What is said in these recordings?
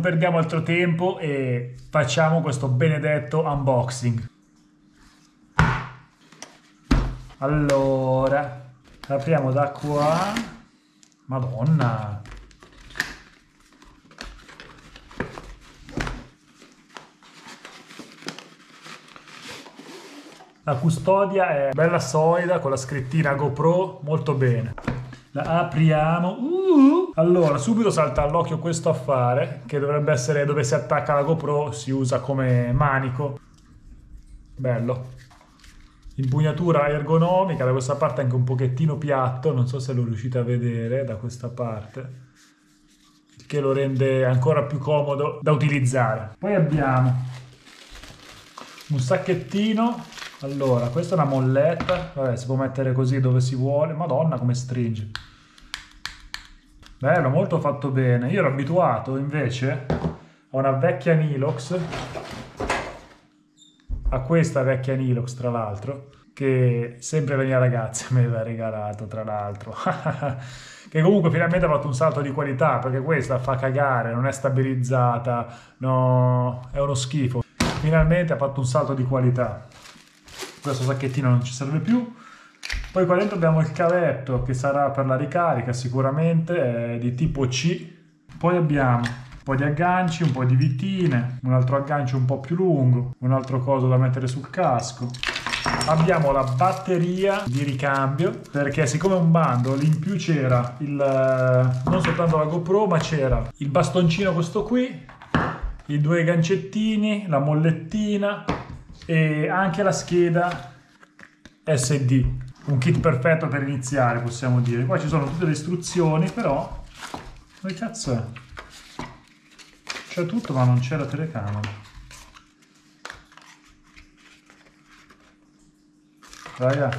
perdiamo altro tempo e facciamo questo benedetto unboxing. Allora, apriamo da qua. Madonna. La custodia è bella solida con la scrittina GoPro, molto bene. La apriamo. Uh! Allora, subito salta all'occhio questo affare, che dovrebbe essere dove si attacca la GoPro, si usa come manico. Bello. Impugnatura ergonomica, da questa parte anche un pochettino piatto, non so se lo riuscite a vedere da questa parte, che lo rende ancora più comodo da utilizzare. Poi abbiamo un sacchettino allora, questa è una molletta, vabbè, si può mettere così dove si vuole. Madonna, come stringe. Bello, molto fatto bene. Io ero abituato invece a una vecchia Nilox, a questa vecchia Nilox tra l'altro, che sempre la mia ragazza mi aveva regalato tra l'altro. che comunque finalmente ha fatto un salto di qualità perché questa fa cagare, non è stabilizzata, no, è uno schifo. Finalmente ha fatto un salto di qualità questo sacchettino non ci serve più. Poi qua dentro abbiamo il cavetto che sarà per la ricarica sicuramente, è di tipo C. Poi abbiamo un po' di agganci, un po' di vitine, un altro aggancio un po' più lungo, un altro coso da mettere sul casco. Abbiamo la batteria di ricambio perché siccome è un bundle in più c'era il, eh, non soltanto la GoPro ma c'era il bastoncino questo qui, i due gancettini, la mollettina, e anche la scheda SD, un kit perfetto per iniziare possiamo dire. Qua ci sono tutte le istruzioni però, che cazzo è? C'è tutto ma non c'è la telecamera. Raga,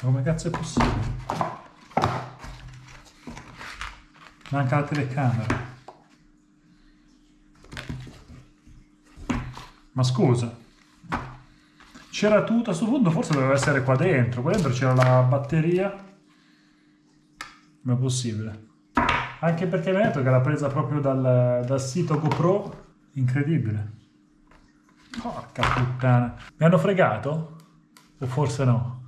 come cazzo è possibile? Manca la telecamera. Ma scusa. C'era tutto, a questo punto forse doveva essere qua dentro. Qua dentro c'era la batteria. Ma è possibile. Anche perché mi ha detto che l'ha presa proprio dal, dal sito GoPro. Incredibile. Porca puttana. Mi hanno fregato? O forse no?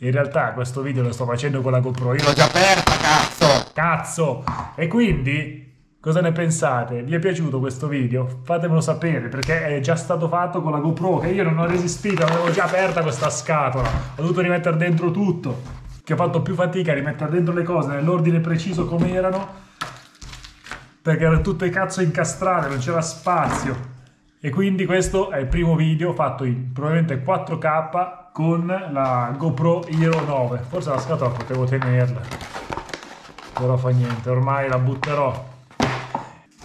In realtà questo video lo sto facendo con la GoPro. Io l'ho già aperta, cazzo! Cazzo! E quindi Cosa ne pensate? Vi è piaciuto questo video? Fatemelo sapere perché è già stato fatto con la GoPro che io non ho resistito, avevo già aperta questa scatola, ho dovuto rimettere dentro tutto, che ho fatto più fatica a rimettere dentro le cose nell'ordine preciso come erano perché erano tutte cazzo incastrate, non c'era spazio. E quindi questo è il primo video fatto in probabilmente 4K con la GoPro Hero 9. Forse la scatola potevo tenerla, però fa niente, ormai la butterò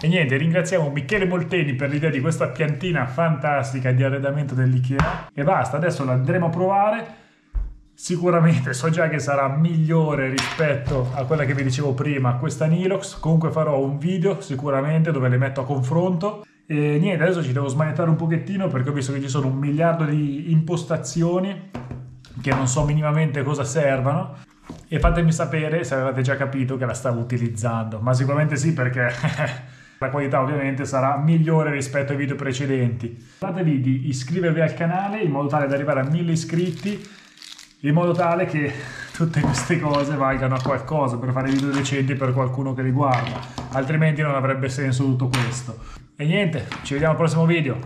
e niente, ringraziamo Michele Molteni per l'idea di questa piantina fantastica di arredamento dell'IKEA. E basta, adesso la andremo a provare. Sicuramente so già che sarà migliore rispetto a quella che vi dicevo prima, questa Nilox. Comunque farò un video sicuramente dove le metto a confronto. E niente, adesso ci devo smanettare un pochettino perché ho visto che ci sono un miliardo di impostazioni che non so minimamente cosa servano. E fatemi sapere se avevate già capito che la stavo utilizzando. Ma sicuramente sì perché... La qualità ovviamente sarà migliore rispetto ai video precedenti. Ricordatevi di iscrivervi al canale in modo tale da arrivare a 1000 iscritti, in modo tale che tutte queste cose valgano a qualcosa per fare video decenti per qualcuno che li guarda, altrimenti non avrebbe senso tutto questo. E niente, ci vediamo al prossimo video.